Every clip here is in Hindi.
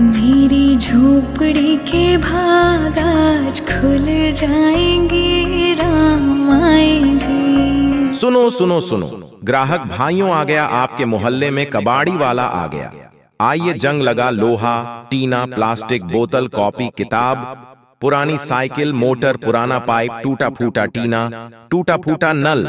मेरी झोपड़ी के भाग आज खुल जाएँगे, राम आएँगे। सुनो सुनो सुनो। ग्राहक भाइयों आ गया, आपके मोहल्ले में कबाड़ी वाला आ गया। आइए जंग लगा लोहा, टीना, प्लास्टिक बोतल, कॉपी, किताब पुरानी साइकिल मोटर पुराना पाइप टूटा फूटा टीना टूटा फूटा नल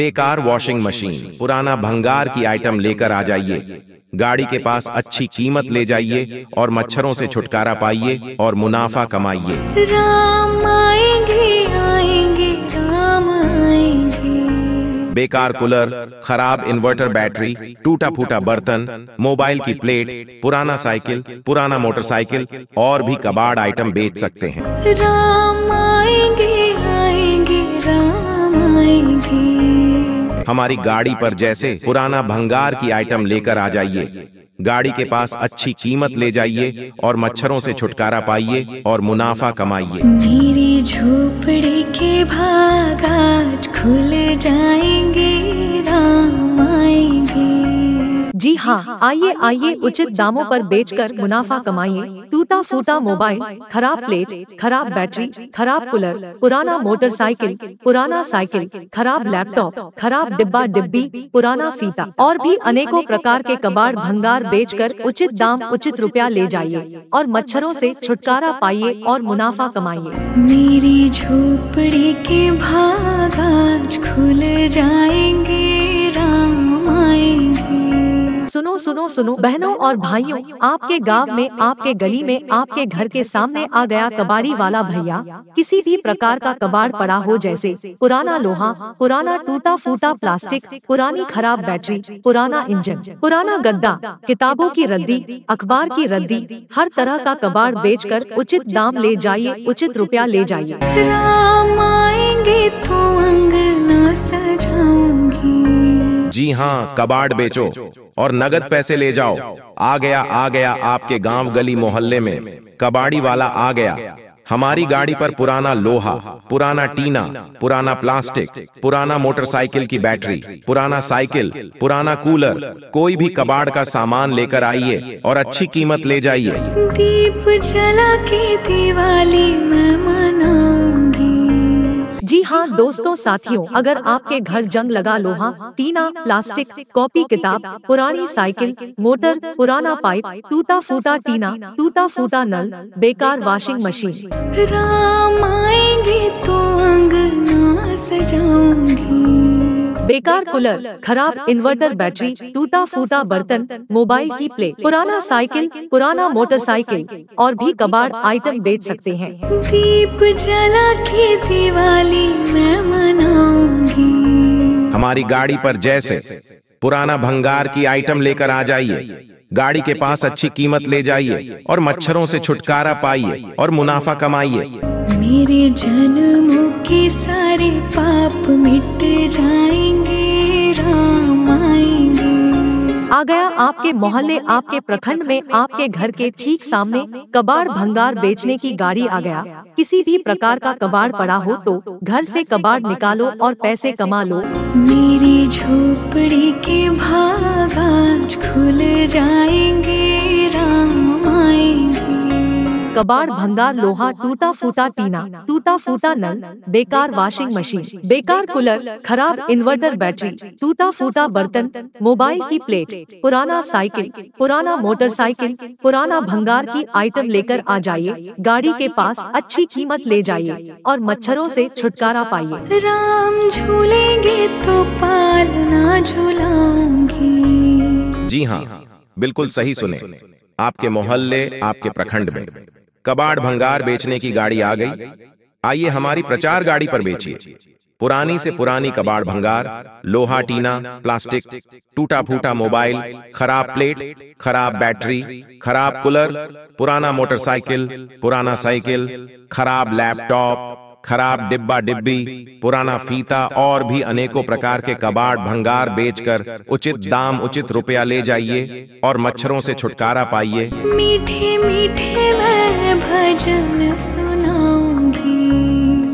बेकार वॉशिंग मशीन पुराना भंगार की आइटम लेकर आ जाइए गाड़ी के पास अच्छी कीमत ले जाइए और मच्छरों से छुटकारा पाइए और मुनाफा कमाइए। राम आएँगे बेकार कूलर खराब इन्वर्टर बैटरी टूटा फूटा बर्तन मोबाइल की प्लेट पुराना साइकिल पुराना मोटरसाइकिल और भी कबाड़ आइटम बेच सकते हैं। राम आएँगे आएँगे राम आएँगे। हमारी गाड़ी पर जैसे पुराना भंगार की आइटम लेकर आ जाइए। गाड़ी के पास अच्छी कीमत ले जाइए और मच्छरों से छुटकारा पाइए और मुनाफा कमाइए। मेरी झोपड़ी के भाग खुल जाएँगे राम आएँगे। जी हाँ आइए आइए उचित दामों पर बेचकर मुनाफा कमाइए। टूटा फूटा मोबाइल खराब प्लेट खराब बैटरी खराब कूलर पुराना मोटरसाइकिल पुराना साइकिल खराब लैपटॉप खराब डिब्बा डिब्बी पुराना फीता और भी अनेकों प्रकार के कबाड़ भंगार बेचकर उचित दाम उचित रुपया ले जाइए और मच्छरों से छुटकारा पाइए और मुनाफा कमाइए। मेरी झोपड़ी के भाग आज खुल जाएँगे राम आएँगे सुनो सुनो सुनो बहनों और भाइयों आपके गाँव में आपके गली में आपके घर के सामने आ गया कबाड़ी वाला भैया। किसी भी प्रकार का कबाड़ पड़ा हो जैसे। पुराना लोहा पुराना टूटा फूटा प्लास्टिक पुरानी खराब बैटरी पुराना इंजन पुराना गद्दा किताबों की रद्दी अखबार की रद्दी हर तरह का कबाड़ बेचकर उचित दाम ले जाइए उचित रुपया ले जाइए। राम आएँगे तो अंगना सजाऊँगी जी हाँ कबाड़ बेचो और नगद पैसे ले जाओ। आ गया आ गया आपके गाँव गली मोहल्ले में। कबाड़ी वाला आ गया। हमारी गाड़ी पर पुराना लोहा, पुराना टीना, पुराना प्लास्टिक, पुराना मोटरसाइकिल की बैटरी, पुराना साइकिल, पुराना कूलर। कोई भी कबाड़ का सामान लेकर आइए और अच्छी कीमत ले जाइए। दीप जला के दिवाली मैं मनाऊँगी जी हाँ दोस्तों, साथियों, अगर आपके घर जंग लगा लोहा टीना, प्लास्टिक, कॉपी किताब, पुरानी साइकिल, मोटर, पुराना पाइप टूटा फूटा टीना टूटा फूटा नल, बेकार वॉशिंग मशीन। राम आएँगे तो अंगना सजाऊँगी। बेकार कूलर खराब इन्वर्टर बैटरी टूटा फूटा बर्तन मोबाइल की प्ले पुराना साइकिल पुराना मोटरसाइकिल और भी कबाड़ आइटम बेच सकते हैं। दीप जला के दिवाली मैं मनाऊँगी। हमारी गाड़ी पर जैसे पुराना भंगार की आइटम लेकर आ जाइए। गाड़ी के पास अच्छी कीमत ले जाइए और मच्छरों से छुटकारा पाइए और मुनाफा कमाइए। मेरे जन्मों के सारे पाप मिट जाएँगे राम आएँगे। आ गया आपके मोहल्ले आपके प्रखंड में आपके घर के ठीक सामने कबाड़ भंगार बेचने की गाड़ी आ गया। किसी भी प्रकार का कबाड़ पड़ा हो तो घर से कबाड़ निकालो और पैसे कमा लो। मेरी झोपड़ी के भाग आज खुल जाएँगे कबाड़ भंगार लोहा टूटा फूटा टीना टूटा फूटा नल बेकार वॉशिंग मशीन बेकार कूलर खराब इन्वर्टर बैटरी टूटा फूटा बर्तन मोबाइल की प्लेट पुराना साइकिल पुराना मोटरसाइकिल पुराना भंगार की आइटम लेकर आ जाइए गाड़ी के पास अच्छी कीमत ले जाइए और मच्छरों से छुटकारा पाइए। राम झूलेंगे तो पालना झूलाऊँगी। जी हाँ बिल्कुल सही सुने। आपके मोहल्ले आपके प्रखंड में। कबाड़ भंगार बेचने की गाड़ी आ गई। आइए हमारी प्रचार गाड़ी पर बेचिए। पुरानी से पुरानी कबाड़ भंगार, लोहा टीना, प्लास्टिक टूटा फूटा मोबाइल, खराब प्लेट, खराब बैटरी, खराब कूलर, पुराना मोटरसाइकिल, पुराना साइकिल, खराब लैपटॉप खराब डिब्बा डिब्बी पुराना फीता और भी अनेकों प्रकार के कबाड़ भंगार बेचकर उचित दाम उचित रुपया ले जाइए और मच्छरों से छुटकारा पाइए। मीठे मीठे मैं भजन सुनाऊँगी।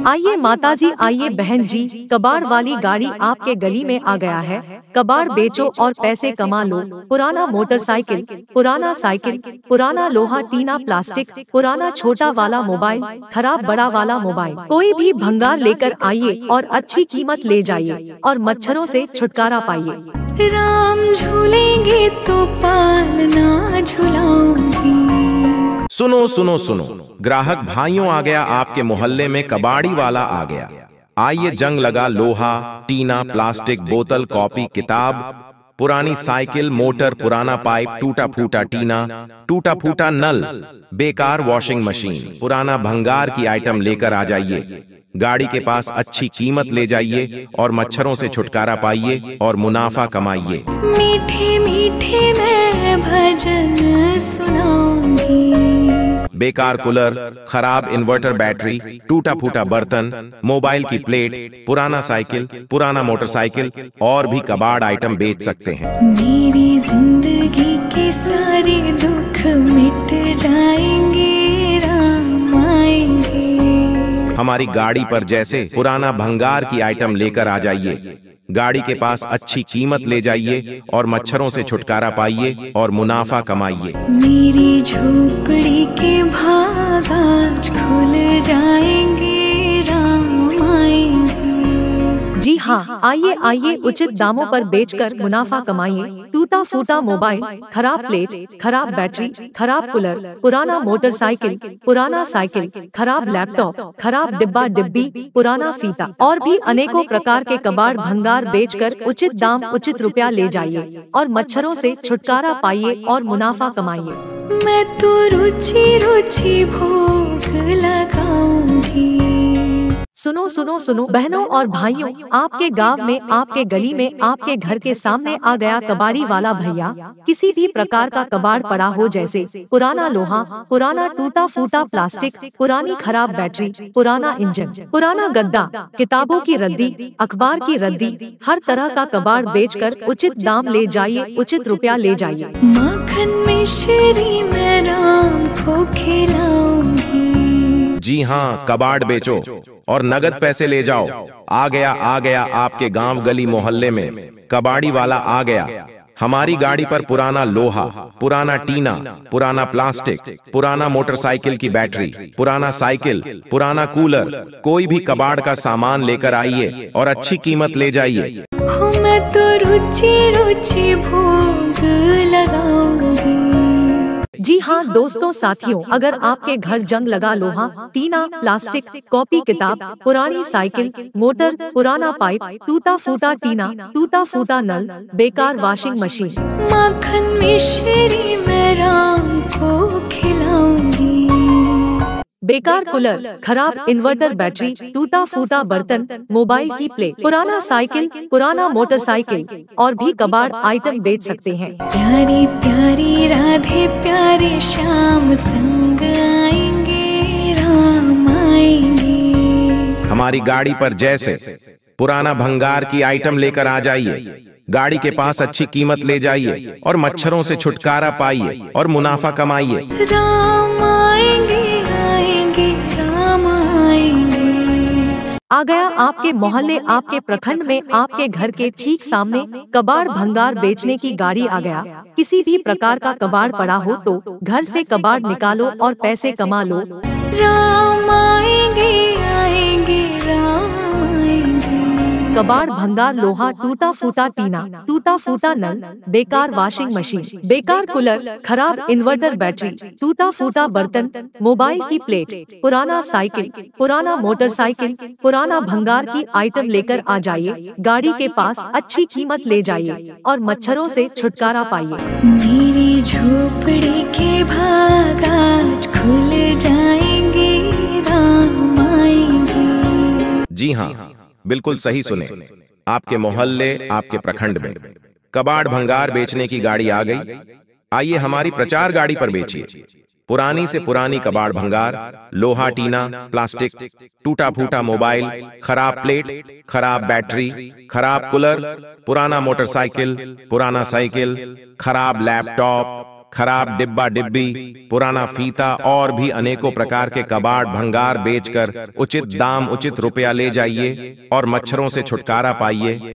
आइए माताजी आइए बहन जी कबाड़ वाली गाड़ी आपके गली में आ गया है। कबाड़ बेचो और पैसे कमा लो। पुराना मोटरसाइकिल पुराना साइकिल पुराना लोहा टीना प्लास्टिक पुराना छोटा वाला मोबाइल खराब बड़ा वाला मोबाइल। कोई भी भंगार लेकर आइए और अच्छी कीमत ले जाइए और मच्छरों से छुटकारा पाइए। राम झूलेंगे तो पालना झुलाऊँगी। सुनो सुनो सुनो। ग्राहक भाइयों आ गया आपके मोहल्ले में कबाड़ी वाला आ गया। आइए जंग लगा लोहा टीना प्लास्टिक बोतल कॉपी किताब पुरानी साइकिल मोटर पुराना पाइप टूटा फूटा टीना टूटा फूटा नल बेकार वॉशिंग मशीन पुराना भंगार की आइटम लेकर आ जाइए गाड़ी के पास अच्छी कीमत ले जाइए और मच्छरों से छुटकारा पाइए और मुनाफा कमाइए। मीठे मीठे मैं भजन सुनाऊँगी बेकार कूलर खराब इन्वर्टर बैटरी टूटा फूटा बर्तन मोबाइल की प्लेट पुराना साइकिल पुराना मोटरसाइकिल और भी कबाड़ आइटम बेच सकते हैं। मेरी ज़िंदगी के सारे दुख मिट जाएँगे राम आएँगे। हमारी गाड़ी पर जैसे पुराना भंगार की आइटम लेकर आ जाइए। गाड़ी के पास अच्छी कीमत ले जाइए और मच्छरों से छुटकारा पाइए और मुनाफा कमाइए। मेरी झोपड़ी के भाग आज खुल जाएँगे। हाँ आइए आइए उचित दामों पर बेचकर मुनाफा कमाइए। टूटा फूटा मोबाइल खराब प्लेट खराब बैटरी खराब कूलर पुराना मोटरसाइकिल पुराना साइकिल खराब लैपटॉप खराब डिब्बा डिब्बी पुराना फीता। और भी अनेकों प्रकार के कबाड़ भंगार बेचकर उचित दाम उचित रुपया ले जाइए और मच्छरों से छुटकारा पाइए और मुनाफा कमाइए। मैं तो रुचि रुचि भोग लगाऊँगी सुनो सुनो सुनो बहनों और भाइयों आपके गाँव में आपके गली में आपके घर के सामने आ गया कबाड़ी वाला भैया किसी भी प्रकार का कबाड़ पड़ा हो जैसे पुराना लोहा पुराना टूटा फूटा प्लास्टिक पुरानी खराब बैटरी पुराना इंजन पुराना गद्दा किताबों की रद्दी अखबार की रद्दी हर तरह का कबाड़ बेचकर उचित दाम ले जाइए उचित रुपया ले जाइए। माखन मिश्री मैं राम को खिलाऊँगी जी हाँ कबाड़ बेचो और नगद पैसे ले जाओ। आ गया आ गया आपके गाँव गली मोहल्ले में। कबाड़ी वाला आ गया। हमारी गाड़ी पर पुराना लोहा, पुराना टीना, पुराना प्लास्टिक, पुराना मोटरसाइकिल की बैटरी, पुराना साइकिल, पुराना कूलर, कोई भी कबाड़ का सामान लेकर आइए और अच्छी कीमत ले जाइए। मैं तो रुचि रुचि भोग लगाऊँगी। जी हाँ दोस्तों, साथियों, अगर आपके घर जंग लगा लोहा टीना, प्लास्टिक, कॉपी किताब, पुरानी साइकिल, मोटर, पुराना पाइप टूटा फूटा टीना टूटा फूटा नल, बेकार वॉशिंग मशीन। माखन में मैं राम को बेकार कूलर खराब इन्वर्टर बैटरी टूटा फूटा बर्तन मोबाइल की प्लेट पुराना साइकिल पुराना मोटरसाइकिल और भी कबाड़ आइटम बेच सकते हैं। प्यारी प्यारी राधे प्यारे श्याम संग आएँगे राम आएँगे। हमारी गाड़ी पर जैसे पुराना भंगार की आइटम लेकर आ जाइए। गाड़ी के पास अच्छी कीमत ले जाइए और मच्छरों से छुटकारा पाइए और मुनाफा कमाइए। राम आ गया आपके मोहल्ले आपके प्रखंड में आपके घर के ठीक सामने कबाड़ भंगार बेचने की गाड़ी आ गया। किसी भी प्रकार का कबाड़ पड़ा हो तो घर से कबाड़ निकालो और पैसे कमा लो। राम आएँगे। कबाड़ भंगार लोहा टूटा फूटा टीना टूटा फूटा नल बेकार वॉशिंग मशीन बेकार कूलर खराब इन्वर्टर बैटरी टूटा फूटा बर्तन मोबाइल की प्लेट पुराना साइकिल पुराना मोटरसाइकिल पुराना भंगार की आइटम लेकर आ जाइए गाड़ी के पास अच्छी कीमत ले जाइए और मच्छरों से छुटकारा पाइए। मेरी झोपड़ी के भाग आज खुल जाएँगे राम आएँगे। जी हाँ। बिल्कुल सही सुने। आपके मोहल्ले आपके प्रखंड में। कबाड़ भंगार बेचने की गाड़ी आ गई। आइए हमारी प्रचार गाड़ी पर बेचिए। पुरानी से पुरानी कबाड़ भंगार लोहा टीना प्लास्टिक टूटा फूटा मोबाइल खराब प्लेट खराब बैटरी खराब कूलर पुराना मोटरसाइकिल पुराना साइकिल खराब लैपटॉप खराब डिब्बा डिब्बी, पुराना फीता और भी अनेकों प्रकार के कबाड़, भंगार बेचकर उचित दाम, उचित रुपया ले जाइए और मच्छरों से छुटकारा पाइए।